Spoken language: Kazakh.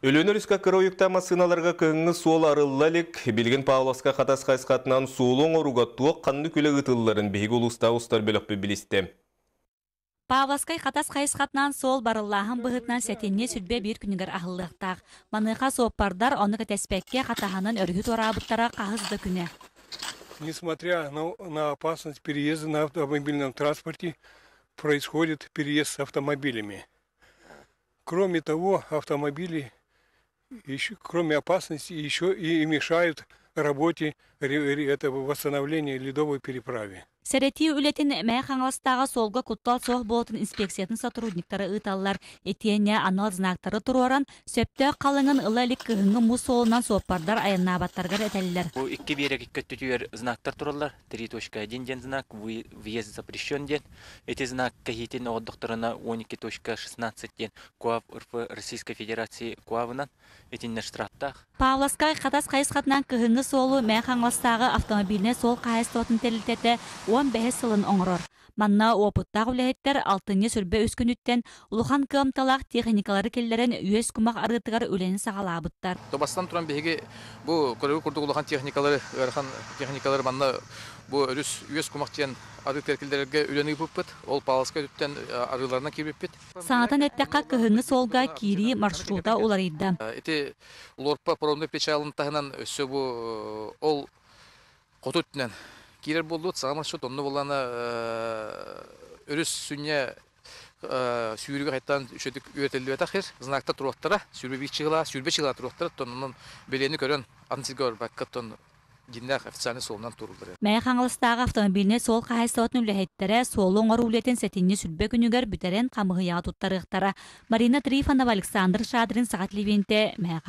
Өлөнөр үска кыроюкта масыналарга кыңы суол арыллалик, билген Павловска хатас қайсқатынан суолуң оруга туок қанны күлі ғытылларын бейгі улуста устар бөлөкпі білісті. Павласкай хатас хайысқатынан сол барыллаһын быһытынан сәтенне сүрбе бир күнігер ахыллыктаах. Маныха сооппардар оны кәтәспәкке қатаһанын өргүт орабыттара қағызды күнә. Несмотря на, на опасность переезда на автомобильном транспорте, происходит переезд с автомобилями. Кроме того, автомобили, еще, кроме опасности, еще и мешают работе этого восстановления ледовой переправы. Сәрети үлетін мәй қаңластағы солға куттал соқ болатын инспекциятын сотрудниктары ыталлар. Етене анал знактары туруаран сөпті қалыңын ылалик кыһыңы мус солынан сооппардар айыннабаттаргар этеллер. Бу икки берег икки түтүер знактар туралар. 3.1 ден знак, въезд запрещен ден. Эти знак кахитин отдохторына 12.16 ден КУАВ РФ Российской Федерации КУАВынан этиннер штрафтах. Павласкай хатас қайысқатынан кыһыңы солу мәй қаңластағы автомобиліне сол қайыстотын тәлілтеті 15 сылын оңырор. Манна опыттақ үләйттер алтыны сүрбе өскүнүттен улухан кымталақ техникалары келлерін үйес кумақ арытыгар үлені сағалабыттар. Тобастан туран беге бу көрөг курдук улахан техникалары, ырхан техникалары манна бу өрүс үес кумак тиен ары теркилдерге үлени буппут. Ол паласка түттен арыларына кирбиппит. Саңатан әттәққа кыһыңы солга кири маршрута уларыйда. Эти лорпа промный печалын тахынан өссө бу ол котуттен кирер болду. Сага маршрут онны болана өрүс сүнне сүйрүгө кайттан үшөтүк үйөтелди атахыр знакта туруктара сүрбе бик чыгыла сүрбе чыгыла туруктара тоннун белени көрөн антисигор баккаттон жиннах официальный солунан турулдыр Мәй қаңылыстағы автомобиліне сол қайыстотын үләйттері солың ору үлетін сәтінне сүрбе күнігер бүтерен қамығы яға туттарықтара. Марина Трифанова, Александр Шадрин, Сағат Ливенте, Мәй.